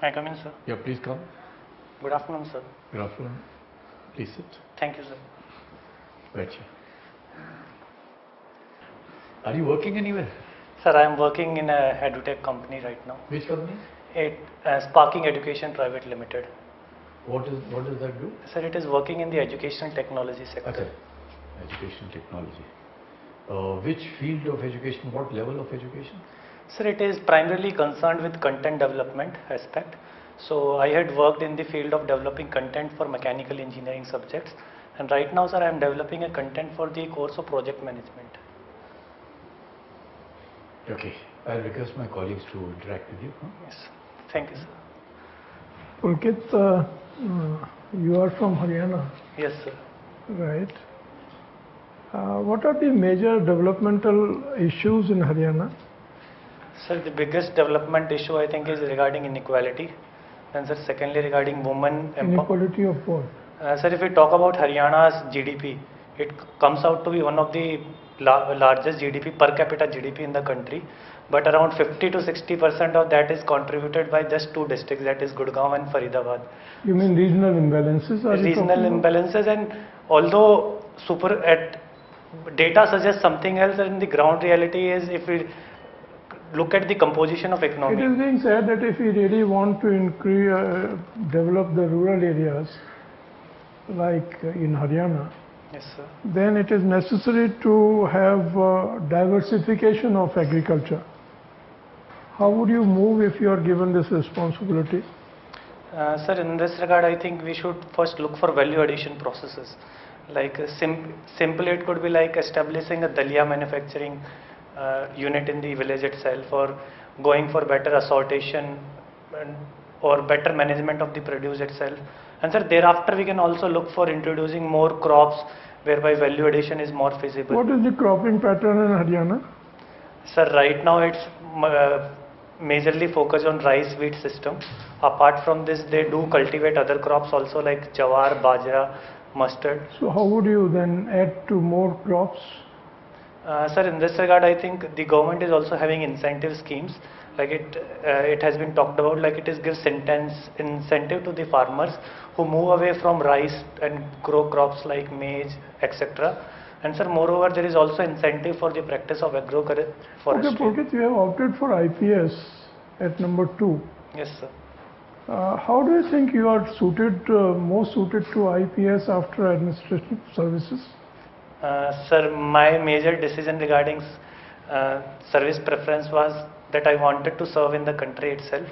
May I come in, sir? Yeah, please come. Good afternoon, sir. Good afternoon. Please sit. Thank you, sir. Right. Are you working anywhere? Sir, I am working in a edutech company right now. Which company? It uh, Sparking Education Private Limited. What is what does that do? Sir, it is working in the educational technology sector. Okay. Education technology. Uh, which field of education? What level of education? Sir, it is primarily concerned with content development aspect. So I had worked in the field of developing content for mechanical engineering subjects. And right now, sir, I am developing a content for the course of project management. Okay. I'll request my colleagues to interact with you. Huh? Yes. Thank you, sir. Pulkit, uh, uh, you are from Haryana, Yes, sir. right? Uh, what are the major developmental issues in Haryana? Sir, the biggest development issue I think is regarding inequality. And sir, secondly regarding women. Inequality of what? Uh, sir, if we talk about Haryana's GDP, it comes out to be one of the la- largest GDP per capita GDP in the country. But around 50 to 60 percent of that is contributed by just two districts, that is Gurgaon and Faridabad. You mean regional imbalances? Are Regional imbalances, and although super at data suggests something else, and the ground reality is if we look at the composition of It economy. is being said that if we really want to increase, uh, develop the rural areas, like uh, in Haryana, Yes, sir. then it is necessary to have uh, diversification of agriculture. How would you move if you are given this responsibility? Uh, sir, in this regard, I think we should first look for value addition processes. Like uh, sim- simply, it could be like establishing a dalia manufacturing unit in the village itself, or going for better assortation and, or better management of the produce itself. And sir, thereafter we can also look for introducing more crops whereby value addition is more feasible. What is the cropping pattern in Haryana? Sir, right now it's uh, majorly focused on rice wheat system. Apart from this, they do cultivate other crops also like jawar, bajra, mustard. So how would you then add to more crops? Uh, sir, in this regard, I think the government is also having incentive schemes. Like it, uh, it has been talked about. Like it is gives intense incentive to the farmers who move away from rice and grow crops like maize, etc. And sir, moreover, there is also incentive for the practice of agro Okay. Pulkit, you have opted for IPS at number two. Yes, sir. Uh, how do you think you are suited, uh, more suited to IPS after administrative services? Uh, Sir, my major decision regarding uh, service preference was that I wanted to serve in the country itself.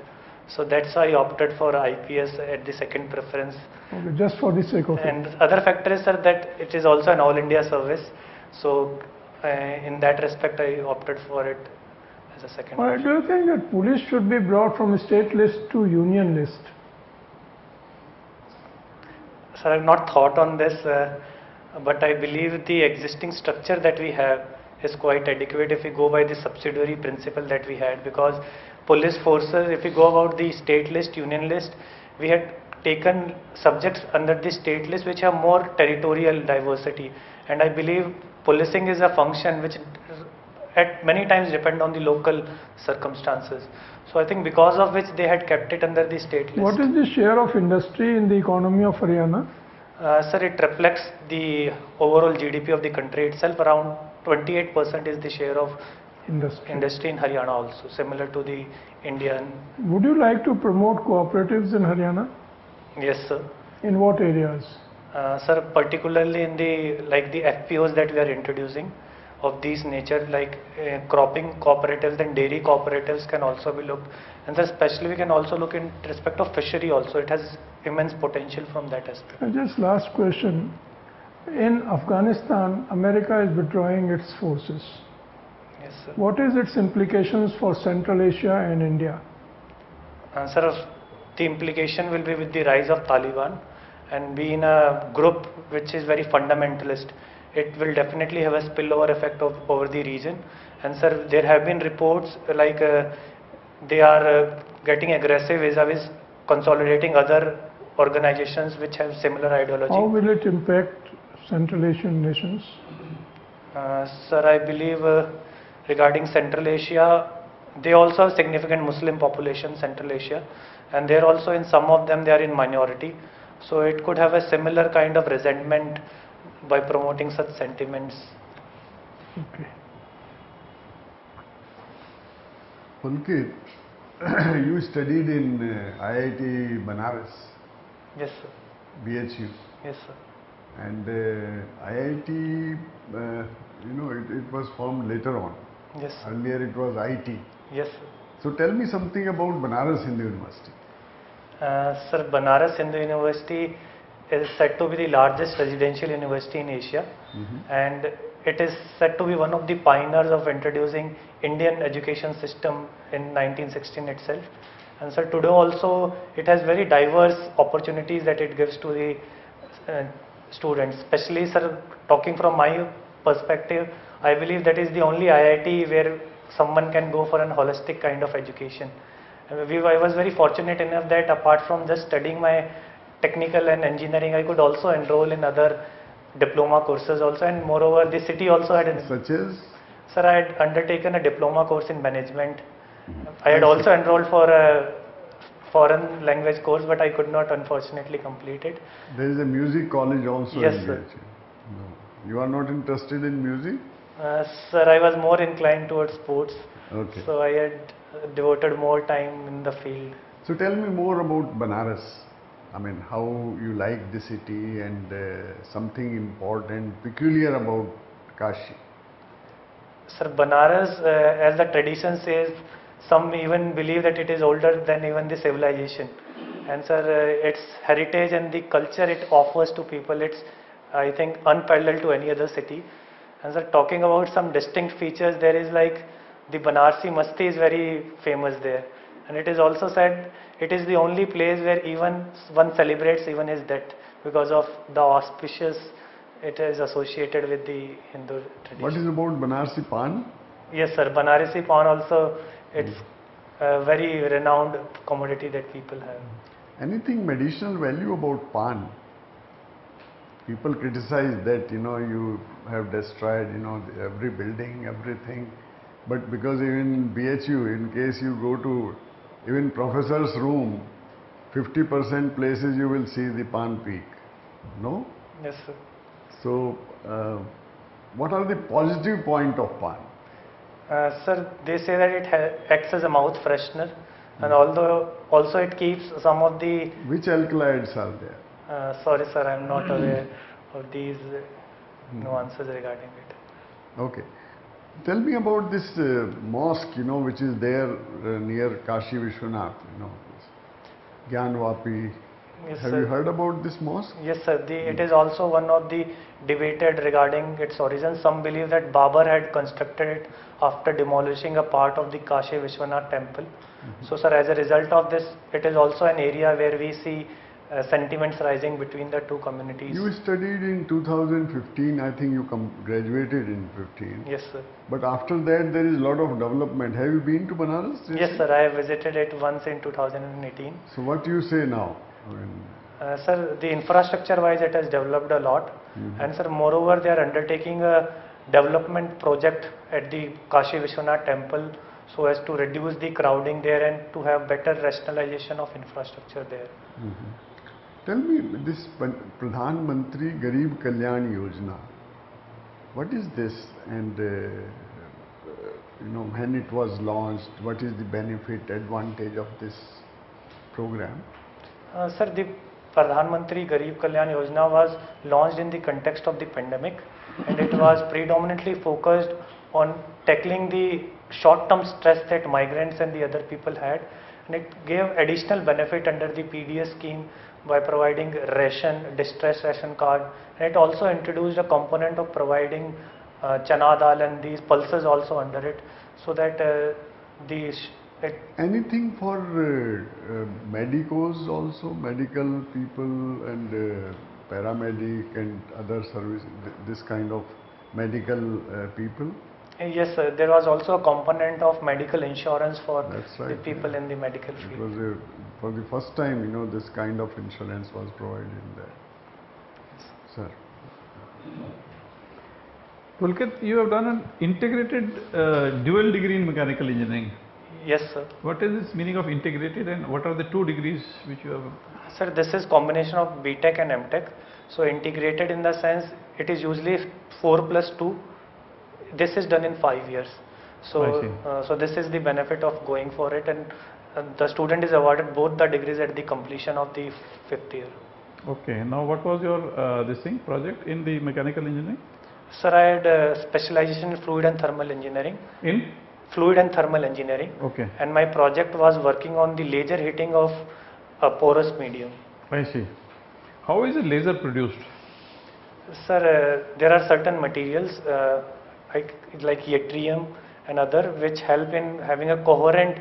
So that's why I opted for IPS at the second preference. Okay, just for the sake of it. And other factor is, sir, that it is also an all India service. So uh, in that respect, I opted for it as a second. Uh, do you think that police should be brought from state list to union list? Sir, I've not thought on this, uh, but I believe the existing structure that we have is quite adequate if we go by the subsidiary principle that we had because police forces, if we go about the state list, union list, we had taken subjects under the state list which have more territorial diversity and I believe policing is a function which at many times depend on the local circumstances. So I think because of which they had kept it under the state list. What is the share of industry in the economy of Haryana? Uh, sir, it reflects the overall GDP of the country itself. Around 28% is the share of Industry. industry in Haryana also, similar to the Indian. Would you like to promote cooperatives in Haryana? Yes, sir. In what areas? Uh, sir, particularly in the like the FPOs that we are introducing of these nature, like uh, cropping cooperatives and dairy cooperatives can also be looked. And sir, especially we can also look in respect of fishery also. It has immense potential from that aspect. And just last question. In Afghanistan, America is withdrawing its forces. Yes, sir. What is its implications for Central Asia and India? Uh, sir, the implication will be with the rise of Taliban and being a group which is very fundamentalist. It will definitely have a spillover effect of, over the region. And sir, there have been reports like uh, they are uh, getting aggressive vis-a-vis consolidating other organizations which have similar ideology. How will it impact Central Asian nations? Uh, sir, I believe uh, regarding Central Asia, they also have significant Muslim population, Central Asia, and they're also in some of them they are in minority. So it could have a similar kind of resentment by promoting such sentiments. Okay. Pulkit, you studied in uh, IIT Banaras, Yes, sir. BHU, Yes, sir. and uh, IIT, uh, you know, it, it was formed later on. Yes, sir. Earlier it was IT. Yes, sir. So tell me something about Banaras Hindu University. Uh, sir, Banaras Hindu University is said to be the largest residential university in Asia and it is said to be one of the pioneers of introducing Indian education system in 1916 itself. And sir, today also it has very diverse opportunities that it gives to the uh, students. Especially, sir, talking from my perspective, I believe that is the only IIT where someone can go for an holistic kind of education. We, I was very fortunate enough that apart from just studying my technical and engineering, I could also enroll in other diploma courses also and moreover the city also had an Such as? Sir, I had undertaken a diploma course in management. I had also enrolled for a foreign language course, but I could not unfortunately complete it. There is a music college also Yes, in sir. No. You are not interested in music? Uh, sir, I was more inclined towards sports, Okay. so I had devoted more time in the field. So tell me more about Banaras. I mean, how you like the city and uh, something important, peculiar about Kashi. Sir, Banaras, uh, as the tradition says, some even believe that it is older than even the civilization. And sir, uh, its heritage and the culture it offers to people, it's, I think, unparalleled to any other city. And sir, talking about some distinct features, there is like the Banarsi Masti is very famous there. And it is also said it is the only place where even one celebrates even his death because of the auspicious it is associated with the Hindu tradition. What is about Banarsi Pan? Yes, sir. Banarsi Pan also, it's a very renowned commodity that people have. Anything medicinal value about Pan? People criticize that, you know, you have destroyed, you know, every building, everything. But because even BHU, in case you go to even professor's room, 50% places you will see the Pan peak. No? Yes, sir. So, uh, what are the positive point of Pan? Uh, sir, they say that it acts as a mouth freshener, and although also it keeps some of the. Which alkaloids are there? Uh, sorry, sir, I'm not aware of these uh, nuances regarding it. Okay. Tell me about this uh, mosque, you know, which is there uh, near Kashi Vishwanath, you know, this Gyanvapi. Yes, Have sir. you heard about this mosque? Yes, sir. The, it is also one of the debated regarding its origin. Some believe that Babur had constructed it after demolishing a part of the Kashi Vishwanath temple. So, sir, as a result of this, it is also an area where we see uh, sentiments rising between the two communities. You studied in 2015, I think you graduated in 15. Yes, sir. But after that, there is a lot of development. Have you been to Banaras? Yes, sir. I have visited it once in 2018. So, what do you say now? I mean, Uh, sir, the infrastructure wise it has developed a lot and sir moreover they are undertaking a development project at the Kashi Vishwanath temple so as to reduce the crowding there and to have better rationalization of infrastructure there. Tell me this Pradhan Mantri Garib Kalyan Yojana. What is this and uh, you know when it was launched? What is the benefit advantage of this program? Uh, sir, the Pradhan Mantri Garib Kalyan Yojana was launched in the context of the pandemic and it was predominantly focused on tackling the short-term stress that migrants and the other people had and it gave additional benefit under the PDS scheme by providing ration, distress ration card and it also introduced a component of providing uh, chana dal and these pulses also under it so that uh, the Anything for uh, uh, medicos also, medical people and uh, paramedic and other service, th- this kind of medical uh, people? Yes, sir. There was also a component of medical insurance for That's the people yeah. in the medical field. It field. was a, for the first time, you know, this kind of insurance was provided there. Sir. Pulkit, you have done an integrated uh, dual degree in mechanical engineering. Yes, sir. What is this meaning of integrated and what are the two degrees which you have? Sir, this is combination of BTech and MTech. So integrated in the sense it is usually 4 plus 2. This is done in 5 years. So, uh, so this is the benefit of going for it and uh, the student is awarded both the degrees at the completion of the fifth year. Okay, now what was your uh, this thing project in the mechanical engineering? Sir, I had uh, specialization in fluid and thermal engineering, In? Fluid and thermal engineering Okay, and my project was working on the laser heating of a porous medium. I see. How is a laser produced? Sir, uh, there are certain materials uh, like, like yttrium and other which help in having a coherent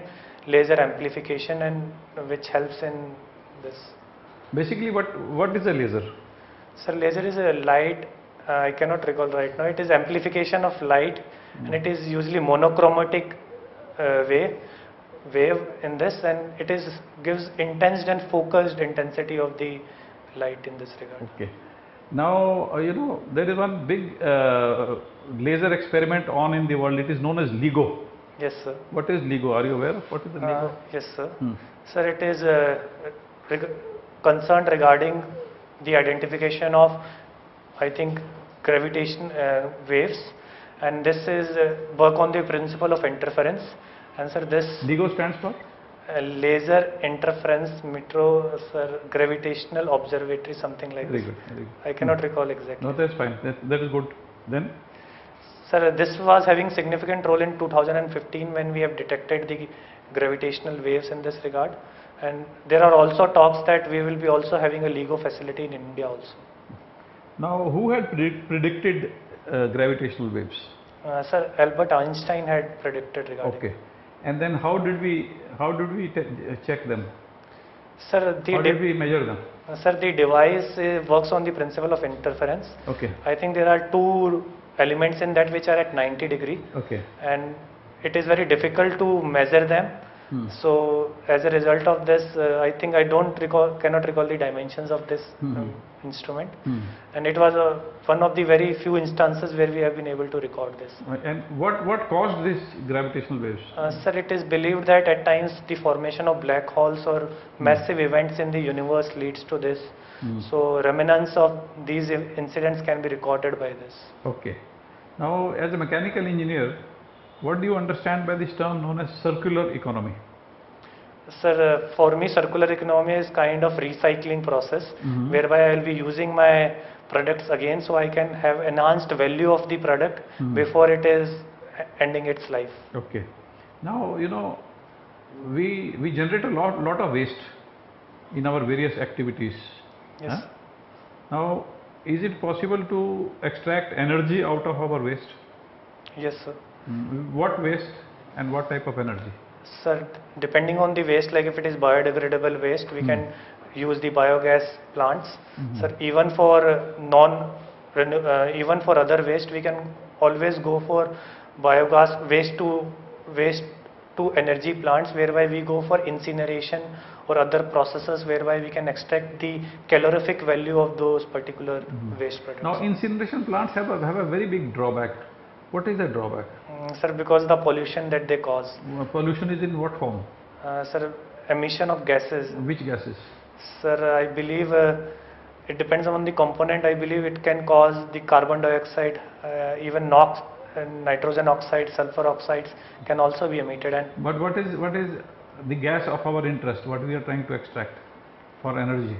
laser amplification and which helps in this. Basically, what what is a laser? Sir, laser is a light, uh, I cannot recall right now, it is amplification of light and it is usually monochromatic uh, wave, wave in this and it is gives intense and focused intensity of the light in this regard. Okay. Now, uh, you know, there is one big uh, laser experiment on in the world. It is known as LIGO. Yes, sir. What is LIGO? Are you aware of what is the Uh, LIGO? yes, sir. Hmm. Sir, it is uh, reg- concerned regarding the identification of, I think, gravitation uh, waves, and this is uh, work on the principle of interference. And sir, this LIGO stands for? uh, laser interferometer, sir, gravitational observatory, something like Very this. good. Very good. I cannot recall exactly. No, that's fine. That, that is good. Then, Sir, this was having significant role in 2015 when we have detected the gravitational waves in this regard. And there are also talks that we will be also having a LIGO facility in India also. now who had predict, predicted uh, gravitational waves? Uh, sir, Albert Einstein had predicted regarding. Okay. And then how did we how did we uh, check them? Sir, the How did we measure them? uh, sir, the device uh, works on the principle of interference. Okay. I think there are two elements in that which are at 90 degree Okay. and it is very difficult to measure them. Hmm. So as a result of this, uh, I think I don't recall, cannot recall the dimensions of this Mhm. um, instrument. Hmm. And it was uh, one of the very few instances where we have been able to record this. And what what caused these gravitational waves? Uh, sir, it is believed that at times the formation of black holes or massive events in the universe leads to this. Hmm. So remnants of these incidents can be recorded by this. Okay. Now, as a mechanical engineer, what do you understand by this term known as circular economy? Sir, uh, for me circular economy is kind of recycling process Mhm. whereby I will be using my products again so I can have enhanced value of the product Mhm. before it is ending its life. Okay. Now, you know, we we generate a lot lot of waste in our various activities. Yes. Huh? Now, is it possible to extract energy out of our waste? Yes, sir. Mm, What waste and what type of energy? Sir, depending on the waste, like if it is biodegradable waste, we Hmm. can use the biogas plants. Mhm. Sir, even for non, uh, even for other waste, we can always go for biogas waste to waste to energy plants, whereby we go for incineration or other processes whereby we can extract the calorific value of those particular Mhm. waste products. Now, incineration plants have a, have a very big drawback. What is the drawback? Mm, sir, because the pollution that they cause, Uh, Pollution is in what form? uh, sir, emission of gases. Which gases? Sir, I believe uh, it depends on the component. I believe it can cause the carbon dioxide, uh, even NOx, uh, nitrogen oxide, sulfur oxides can also be emitted. And But what is what is the gas of our interest? What we are trying to extract for energy?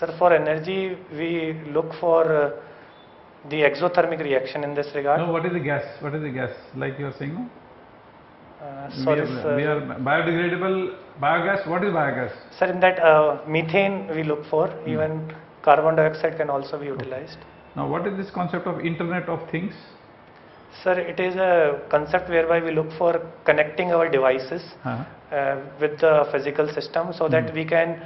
sir, for energy, we look for uh, the exothermic reaction in this regard. No, what is the gas? What is the gas? Like you are saying? Uh, We sorry, are, sir. we are biodegradable biogas. What is biogas? Sir, in that uh, methane we look for, even carbon dioxide can also be utilized. Now, what is this concept of Internet of Things? Sir, it is a concept whereby we look for connecting our devices Huh? uh, with the physical system so that Hmm. we can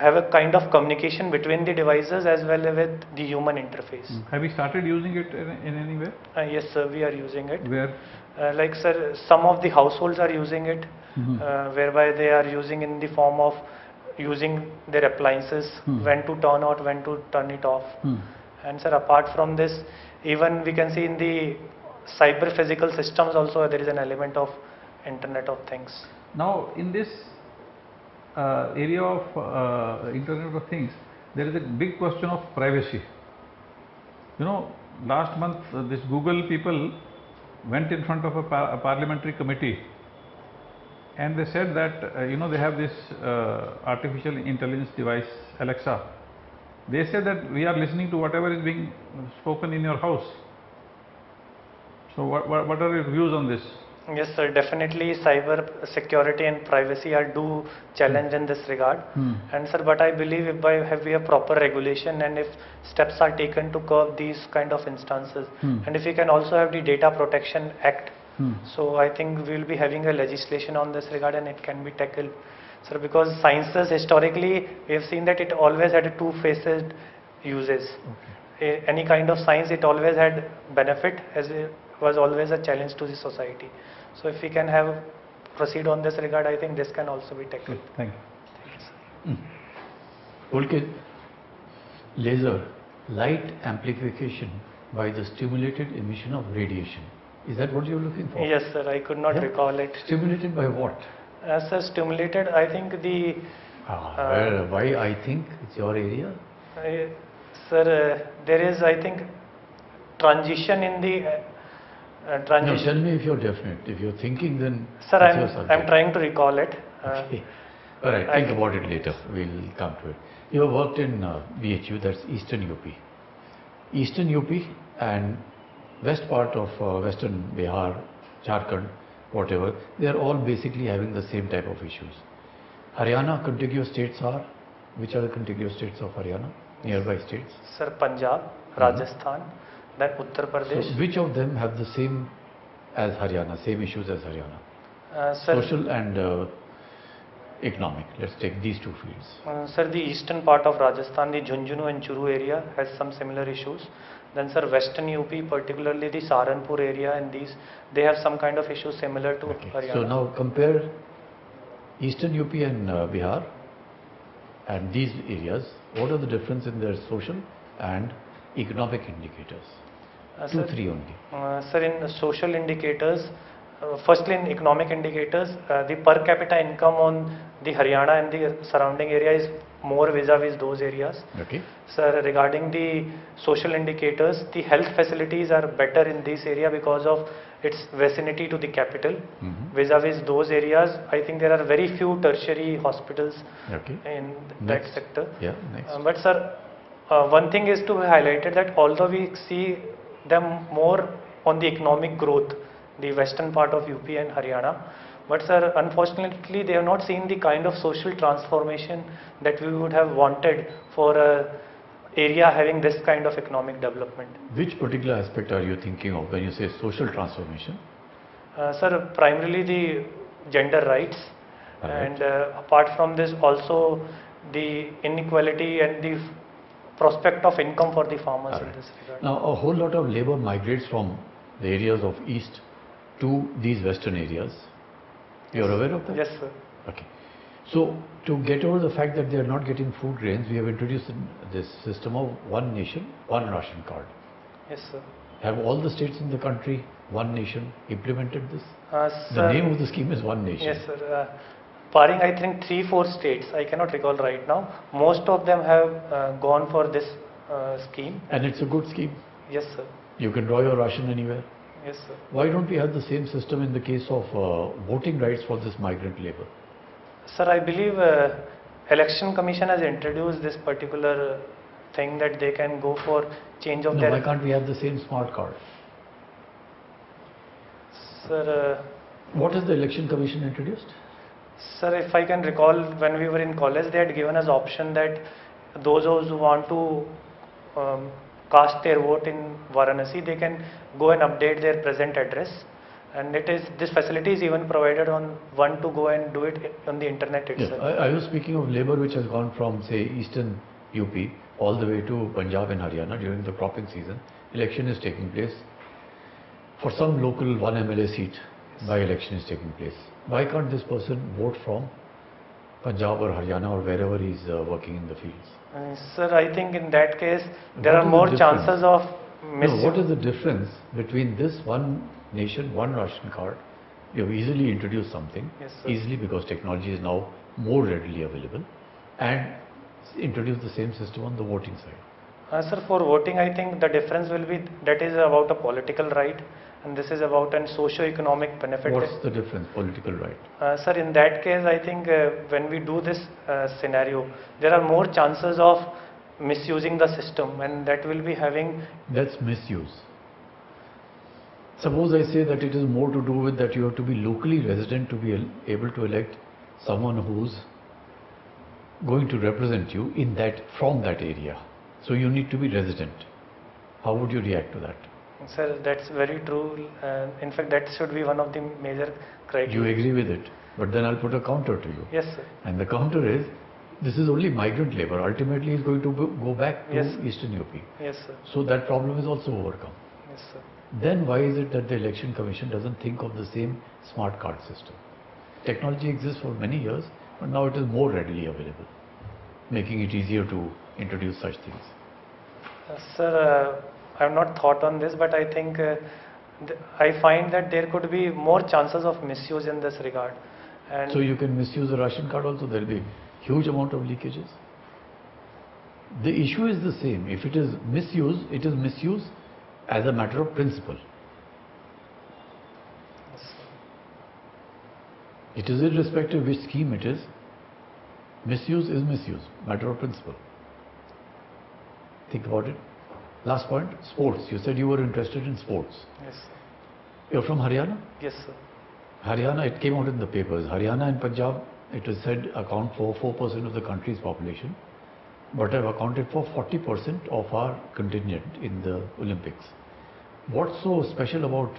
have a kind of communication between the devices as well as with the human interface. Have you started using it in, in any way? Uh, yes, sir, we are using it. Where? Uh, like, sir, some of the households are using it, Mhm. uh, whereby they are using in the form of using their appliances, Hmm. when to turn out, when to turn it off. Hmm. And sir, apart from this, even we can see in the cyber physical systems also there is an element of Internet of Things. Now, in this uh, area of uh, Internet of Things, there is a big question of privacy. You know, last month uh, this Google people went in front of a, par- a parliamentary committee and they said that uh, you know they have this uh, artificial intelligence device Alexa. They said that we are listening to whatever is being spoken in your house. So, what, what, what are your views on this? Yes, sir. Definitely, cyber security and privacy are do challenge in this regard. Hmm. And sir, but I believe if by have we have proper regulation and if steps are taken to curb these kind of instances, Hmm. and if we can also have the Data Protection Act, Hmm. so I think we will be having a legislation on this regard and it can be tackled. Sir, because sciences historically we have seen that it always had two-faced uses. A- Any kind of science, it always had benefit as it was always a challenge to the society. So if we can have proceed on this regard, I think this can also be tackled. Good, thank you. Pulkit, laser, light amplification by the stimulated emission of radiation. Is that what you're looking for? Yes, sir, I could not Yeah. recall it. Stimulated by what? As sir stimulated, I think the, Ah, Uh, where, why I think it's your area? uh, sir, uh, there is, I think, transition in the, uh, uh, No, tell me if you're definite. If you're thinking, then Sir, I'm, I'm trying to recall it. Uh, Okay. All right, I think about it later. We'll come to it. You have worked in uh, BHU, that's Eastern UP. Eastern UP and west part of uh, Western Bihar, Jharkhand, whatever, they are all basically having the same type of issues. Haryana contiguous states are, which are the contiguous states of Haryana? Nearby states. Sir, Punjab, Rajasthan, then Uttar Pradesh. So which of them have the same as Haryana, same issues as Haryana? Uh, sir, Social and uh, economic. Let's take these two fields. Uh, Sir, the eastern part of Rajasthan, the Jhunjhunu and Churu area has some similar issues. Then sir, western UP, particularly the Saharanpur area and these, they have some kind of issues similar to Okay. Haryana. So now compare Eastern UP and uh, Bihar and these areas. What are the difference in their social and economic indicators? Uh, Two, sir, three only. uh, sir, in social indicators, uh, firstly in economic indicators, uh, the per capita income on the Haryana and the surrounding area is more vis-a-vis those areas. Okay. Sir, regarding the social indicators, the health facilities are better in this area because of its vicinity to the capital. Mhm. Vis-a-vis those areas, I think there are very few tertiary hospitals Okay. in that Next. sector. Yeah. Next. Uh, But sir, uh, one thing is to be highlighted that although we see them more on the economic growth, the western part of UP and Haryana, but sir, unfortunately they have not seen the kind of social transformation that we would have wanted for a area having this kind of economic development. Which particular aspect are you thinking of when you say social transformation? Uh, sir, primarily the gender rights Alright. and uh, apart from this also the inequality and the prospect of income for the farmers in this regard. Now, a whole lot of labor migrates from the areas of east to these western areas. You are aware of that? Yes, sir. Okay. So, to get over the fact that they are not getting food grains, we have introduced this system of one nation, one ration card. Yes, sir. Have all the states in the country, one nation, implemented this? Uh, The name of the scheme is One Nation. Yes, sir. Uh, barring, I think, three, four states, I cannot recall right now, most of them have uh, gone for this uh, scheme. And it's a good scheme. Yes, sir. You can draw your ration anywhere. Yes, sir. Why don't we have the same system in the case of uh, voting rights for this migrant labor? Sir, I believe uh, Election Commission has introduced this particular thing that they can go for change of No, their... why can't we have the same smart card? Sir, uh, What has the election commission introduced? Sir, if I can recall, when we were in college, they had given us option that those who want to um, cast their vote in Varanasi, they can go and update their present address. And it is this facility is even provided on one to go and do it on the internet Yes, itself. I, I was speaking of labor which has gone from say eastern UP all the way to Punjab and Haryana during the cropping season. Election is taking place. For some local one MLA seat, by election is taking place. Why can't this person vote from Punjab or Haryana or wherever he is uh, working in the fields? Uh, sir, I think in that case there What are is the more chances of miss. No, what is the difference between this one nation, one ration card You have easily introduced something, Yes, easily because technology is now more readily available, and introduce the same system on the voting side. Uh, sir, for voting, I think the difference will be that is about a political right, and this is about an socio-economic benefit. What's the difference, political right? Uh, sir, in that case, I think uh, when we do this uh, scenario, there are more chances of misusing the system, and that will be having. That's misuse. Suppose I say that it is more to do with that you have to be locally resident to be able to elect someone who's going to represent you in that from that area. So you need to be resident. How would you react to that? Sir, that's very true. Uh, in fact, that should be one of the major criteria. You agree with it, but then I'll put a counter to you. Yes, sir. And the counter is this is only migrant labor. Ultimately, it's going to go back to Yes. Eastern UP. Yes, sir. So that problem is also overcome. Yes, sir. Then why is it that the election commission doesn't think of the same smart card system? Technology exists for many years, but now it is more readily available, making it easier to introduce such things. Uh, Sir, uh, I have not thought on this, but I think uh, th- I find that there could be more chances of misuse in this regard. And So you can misuse a ration card also, there will be huge amount of leakages. The issue is the same. If it is misuse, it is misuse as a matter of principle. It is irrespective which scheme it is, misuse is misuse, matter of principle. Think about it. Last point, sports. You said you were interested in sports. yes, sir. You're from Haryana? yes, sir. Haryana, it came out in the papers. Haryana and Punjab, it was said account for 4% of the country's population, but have accounted for 40% of our contingent in the Olympics. What's so special about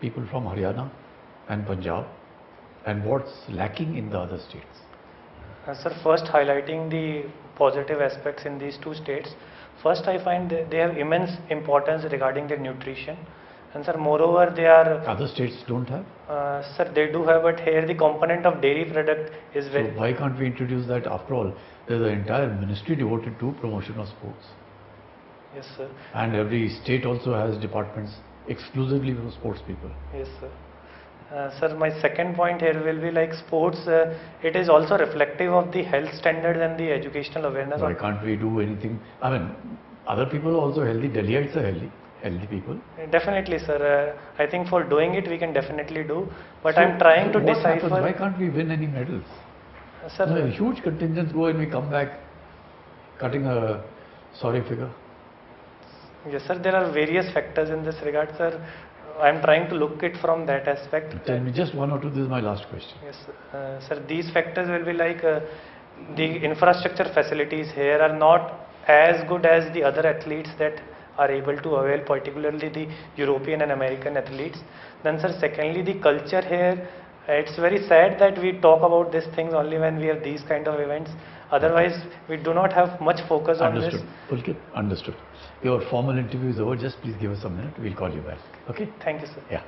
people from Haryana and Punjab, and what's lacking in the other states? Uh, Sir, first highlighting the positive aspects in these two states. First, I find they they have immense importance regarding their nutrition. And sir, moreover, they are, Other states don't have. uh, sir, they do have, but here the component of dairy product is very. So why can't we introduce that? After all, there's an entire ministry devoted to promotion of sports. yes, sir, And every state also has departments exclusively for sports people. yes, sir. Uh, sir, my second point here will be like sports, uh, it is also reflective of the health standards and the educational awareness. Why can't we do anything? I mean, other people are also healthy. Delhiites are healthy, healthy people. Definitely, sir. Uh, I think for doing it, we can definitely do. But So- I'm trying so to decipher. Happens? Why can't we win any medals? Sir, No, huge contingents go and we come back cutting a sorry figure. Yes, sir. There are various factors in this regard, sir. I am trying to look it from that aspect. Tell me just one or two. This is my last question. Yes, uh, sir. These factors will be like uh, the infrastructure facilities here are not as good as the other athletes that are able to avail, particularly the European and American athletes. Then, sir, secondly, the culture here. It's very sad that we talk about these things only when we have these kind of events. Otherwise, we do not have much focus on Understood. this. Pulkit, understood. Your formal interview is over. Just please give us a minute. We'll call you back. Okay? Thank you, sir. Yeah.